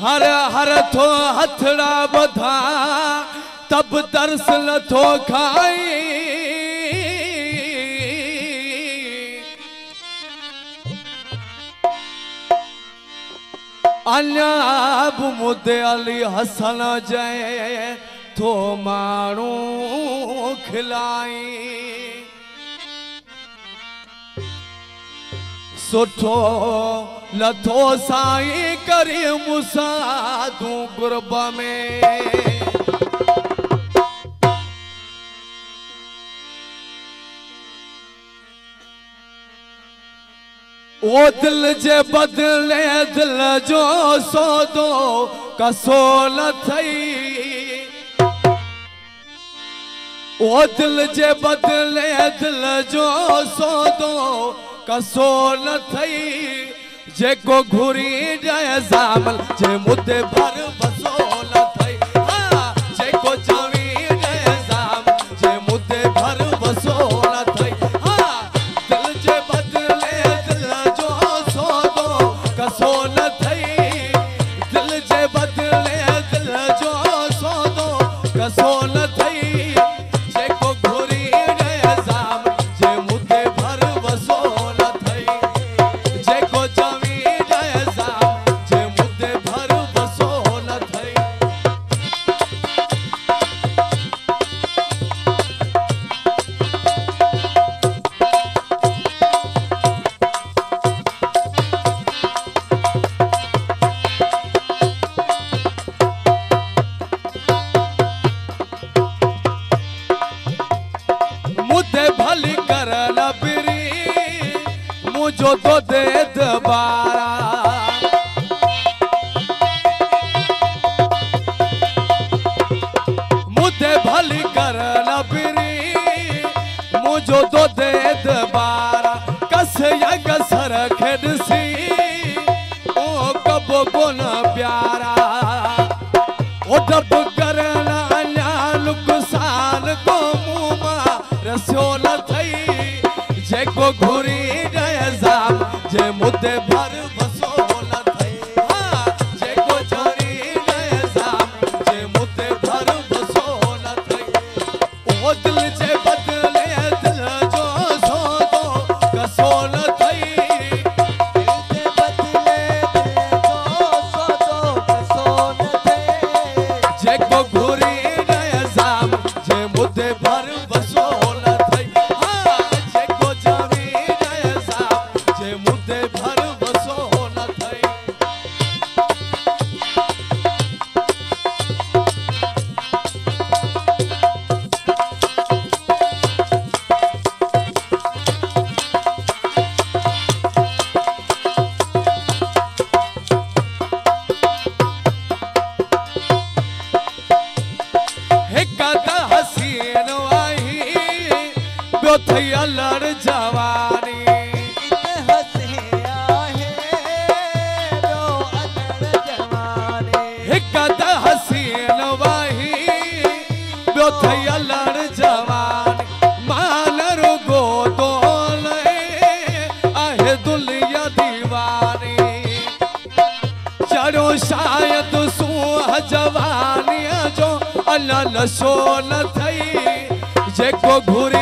هر هر ٿو هٿڙا ٻڌا تب ترس نٿو کائي اڃا مدي علي هسن جئي ٿو ماڻهو کلائي. سٺو لٿو سائين ڪري مون سان تون گرب ۾ ओ दिल जे बदले, दिल जो सौदो कसो न थई। ओ दिल जे बदले, दिल जो सौदो कसो न थई जेको घुरी जाए जामल, जे मुद्दे भर बसो मुद्दे भली कर न बिरी मुझो तो दे दोबारा। मुद्दे भली कर न बिरी मुझो तो दे दोबारा। कस या कसर खेडसी ओ कबो कोन प्यारा। ओ डब जे मुद्दे भर جواني. حسين واهي ٻيو جواني. شايد سوهه جوانيءَ جو اڃا نشو نه ٿئي جيڪو گهري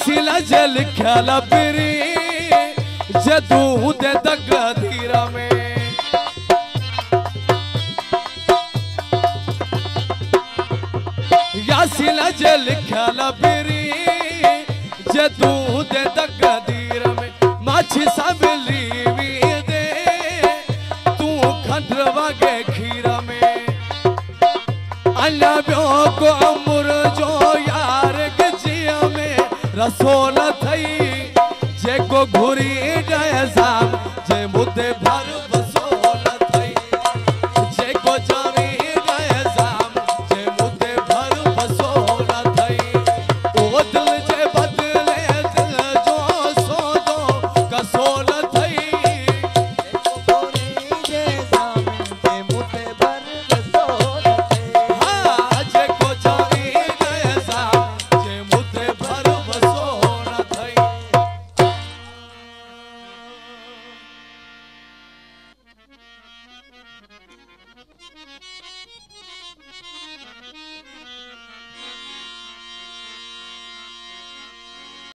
यासीन जे लिखियल पिरी जे तूं दे दग धीर में यासीन जे लिखियल पिरी जे तू दे तकदीर में माछी सब सोन थई जे को घुरी जंहिंसां जे मुते